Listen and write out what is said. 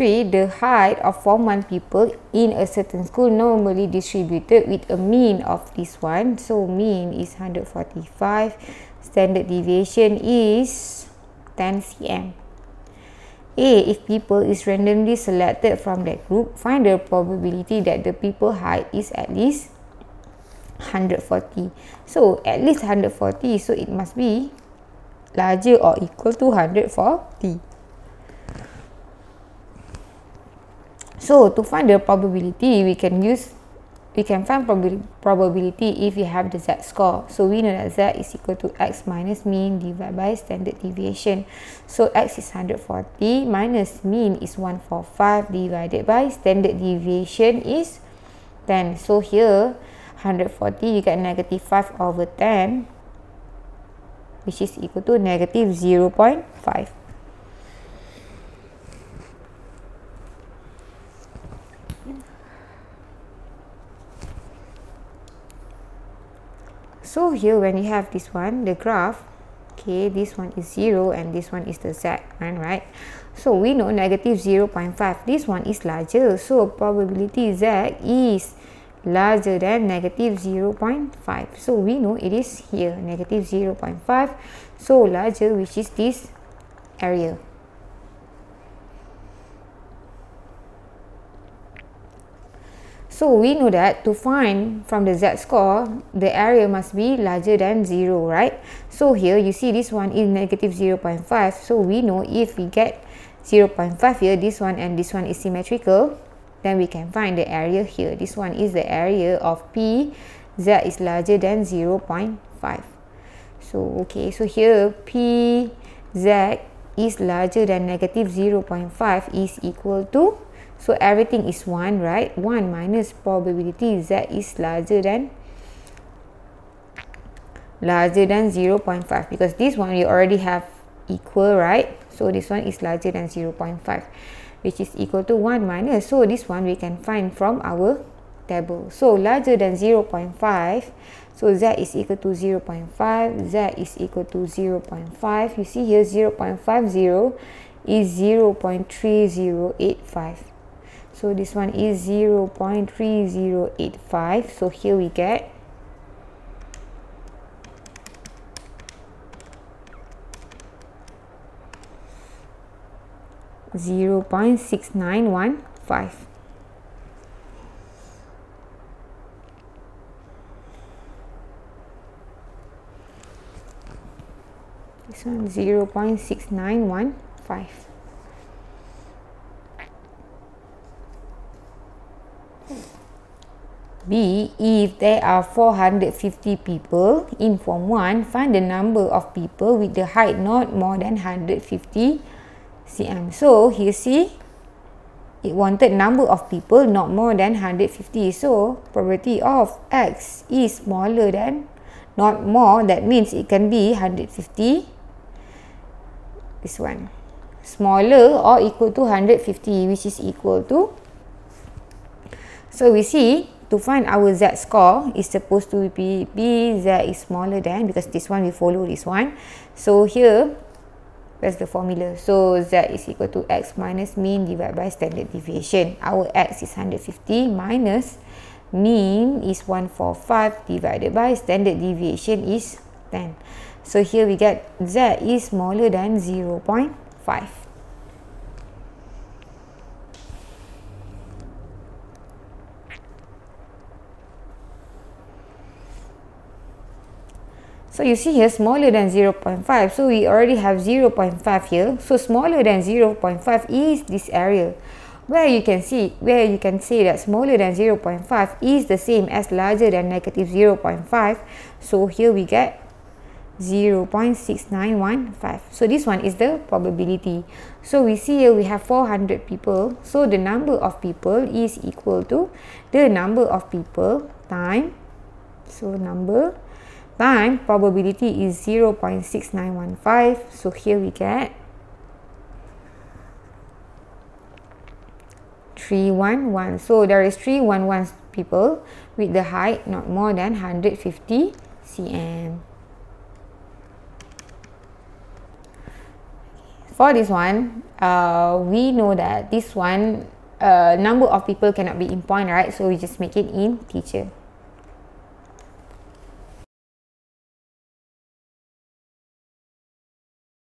3, the height of Form 1 people in a certain school normally distributed with a mean of this one. So, mean is 145. Standard deviation is 10 cm. A. If people is randomly selected from that group, find the probability that the people height is at least 140. So, at least 140. So, it must be larger or equal to 140. So to find the probability, we can use we can find prob probability if we have the z score. So we know that z is equal to x minus mean divided by standard deviation. So x is 140 minus mean is 145 divided by standard deviation is 10. So here 140 you get negative 5 over 10 which is equal to negative 0 0.5. So here when you have this one, the graph, okay, this one is 0 and this one is the z one, right? So we know negative 0 0.5, this one is larger. So probability z is larger than negative 0 0.5. So we know it is here, negative 0 0.5. So larger which is this area. So we know that to find from the z-score, the area must be larger than 0, right? So here you see this one is negative 0.5. So we know if we get 0.5 here, this one and this one is symmetrical, then we can find the area here. This one is the area of P, Z is larger than 0.5. So, okay, so here P, Z is larger than negative 0.5 is equal to so everything is 1, right? 1 minus probability z is larger than larger than 0 0.5 because this one we already have equal, right? So this one is larger than 0 0.5 which is equal to 1 minus. So this one we can find from our table. So larger than 0 0.5 so z is equal to 0 0.5, z is equal to 0 0.5. You see here 0 0.50 is 0 0.3085. So this one is 0 0.3085. So here we get Zero point six nine one five. This one zero point six nine one five. B. If there are 450 people in Form 1, find the number of people with the height not more than 150 cm. So, here see, it wanted number of people not more than 150. So, probability of X is smaller than not more. That means it can be 150. This one. Smaller or equal to 150 which is equal to. So, we see to find our z score is supposed to be b z is smaller than because this one we follow this one. So here that's the formula. So z is equal to x minus mean divided by standard deviation. Our x is 150 minus mean is 145 divided by standard deviation is 10 so here we get z is smaller than 0 0.5 So you see here smaller than 0.5. So we already have 0.5 here. So smaller than 0.5 is this area. Where you can see, where you can say that smaller than 0.5 is the same as larger than negative 0.5. So here we get 0.6915. So this one is the probability. So we see here we have 400 people. So the number of people is equal to the number of people time. So number time probability is 0.6915 so here we get 311 so there is 311 people with the height not more than 150 cm for this one, uh, we know that this one uh, number of people cannot be in point, right? So we just make it in teacher.